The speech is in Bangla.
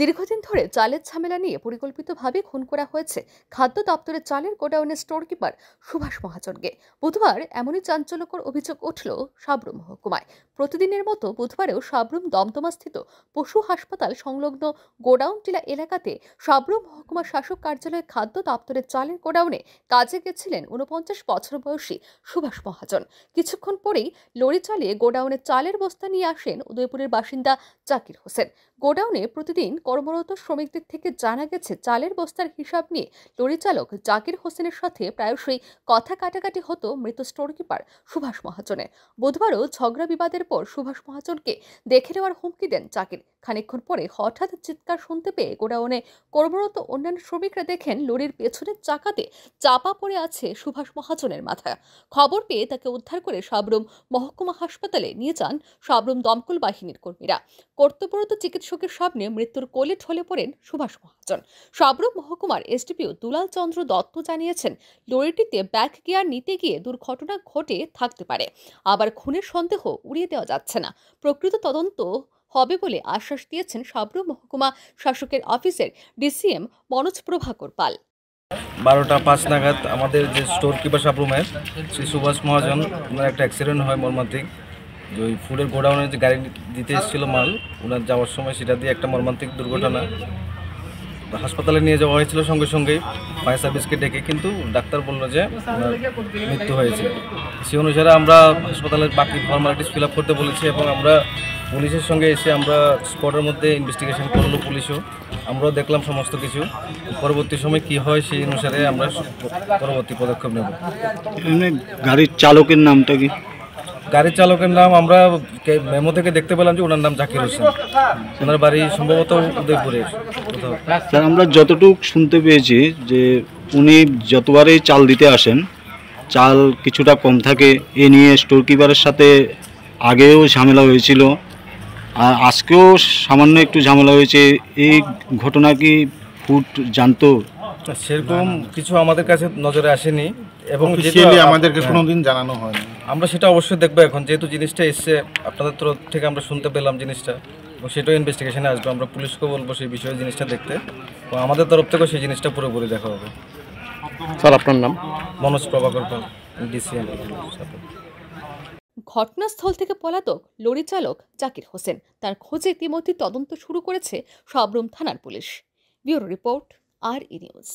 দীর্ঘদিন ধরে চালের ঝামেলা নিয়ে পরিকল্পিতভাবে খুন করা হয়েছে খাদ্য দপ্তরের চালের গোডাউনের স্টোর কিপার সুভাষ মহাজনকে। বুধবার এমনই চাঞ্চল্যকর অভিযোগ উঠল সাবরুম মহকুমায়। প্রতিদিনের মতো বুধবারেও সাবরুম দমদমাস্থিত পশু হাসপাতাল সংলগ্ন গোডাউন টিলা এলাকাতে সাবরুম মহকুমা শাসক কার্যালয়ে খাদ্য দপ্তরের চালের গোডাউনে কাজে গেছিলেন উনপঞ্চাশ বছর বয়সী সুভাষ মহাজন। কিছুক্ষণ পরেই লরি চালিয়ে গোডাউনে চালের বস্তা নিয়ে আসেন উদয়পুরের বাসিন্দা জাকির হোসেন। গোডাউনে প্রতিদিন কর্মরত শ্রমিকদের থেকে জানা গেছে, চালের বস্তার হিসাব নিয়ে লরি চালক জাকির হোসেনের সাথে প্রায়শই কথা কাটাকাটি হতো মৃত স্টোর কিপার সুভাষ মহাজনের বুধবারও ঝগড়া বিবাদের পর সুভাষ মহাজনকে দেখে নেওয়ার হুমকি দেন জাকির। খানিকক্ষণ পরে হঠাৎ চিৎকার শুনতে পেয়ে গোডাউনে কর্মরত অন্যান্য শ্রমিকরা দেখেন লরির পেছনের চাকাতে চাপা পড়ে আছে সুভাষ মহাজনের মাথা। খবর পেয়ে তাকে উদ্ধার করে সাবরুম মহকুমা হাসপাতালে নিয়ে যান সাবরুম দমকল বাহিনীর কর্মীরা। কর্তব্যরত চিকিৎসকের সামনে মৃত্যুর কোলে ঢলে পড়েন সুভাষ মহাজন। সাবরুম মহকুমার এসডিপিও দুলাল চন্দ্র দত্ত জানিয়েছেন, লরিটিতে ব্যাক গিয়ার নিতে গিয়ে দুর্ঘটনা ঘটে থাকতে পারে। আবার খুনের সন্দেহ উড়িয়ে দেওয়া যাচ্ছে না। প্রকৃত তদন্ত হবে বলে আশ্বাস দিয়েছেন সাবরুম মহকুমা শাসকের অফিসের ডিসিএম মনোজ প্রভাকর পাল। বারোটা পাঁচ নাগাদ আমাদের যে স্টোর কিপার সাবরুমে শ্রী সুভাষ মহাজন একটা অ্যাক্সিডেন্ট হয় মর্মান্তিক। ওই ফুডের গোডাউনে যে গাড়ি দিতে এসেছিল মাল, ওনার যাওয়ার সময় সেটা দিয়ে একটা মর্মান্তিক দুর্ঘটনা। হাসপাতালে নিয়ে যাওয়া হয়েছিল সঙ্গে সঙ্গে ফায়ার সার্ভিসকে ডেকে, কিন্তু ডাক্তার বলল যে মৃত্যু হয়েছে। সে অনুসারে আমরা হাসপাতালের বাকি ফর্মালিটিস ফিল করতে বলেছি এবং আমরা পুলিশের সঙ্গে এসে আমরা স্পটের মধ্যে ইনভেস্টিগেশন করল পুলিশও। আমরাও দেখলাম সমস্ত কিছু। পরবর্তী সময় কি হয় সেই অনুসারে আমরা পরবর্তী পদক্ষেপ নেব। গাড়ির চালকের নামটা কি? গাড়ির চালকের নাম আমরা কে- মেমো থেকে দেখতে পেলাম যে ওনার নাম জাকির হোসেন। ওনার বাড়ি সম্ভবত উদয়পুরে স্যার আমরা যতটুকু শুনতে পেয়েছি যে উনি যতবারই চাল দিতে আসেন চাল কিছুটা কম থাকে এ নিয়ে স্টোর কিপারের সাথে আগেও ঝামেলা হয়েছিল। আর আজকেও সামান্য একটু ঝামেলা হয়েছে। এই ঘটনা কি ফুট জানতো? সেরকম কিছু আমাদের কাছে নজরে আসেনি। এবং আমাদেরকে কোনোদিন জানানো হয়নি। আমরা সেটা অবশ্যই দেখব এখন। যেহেতু জিনিসটা এসছে আপনাদের তরফ থেকে আমরা শুনতে পেলাম জিনিসটা এবং সেটাও ইনভেস্টিগেশনে আসবে। আমরা পুলিশকেও বলব সেই বিষয়ে জিনিসটা দেখতে এবং আমাদের তরফ থেকেও সেই জিনিসটা পুরোপুরি দেখা হবে। স্যার আপনার নাম? মনোজ প্রভাকর পাল ডিসিএম ঘটনাস্থল থেকে পলাতক লরি চালক জাকির হোসেন। তার খোঁজে ইতিমধ্যে তদন্ত শুরু করেছে সাবরুম থানার police. Bureau report R E news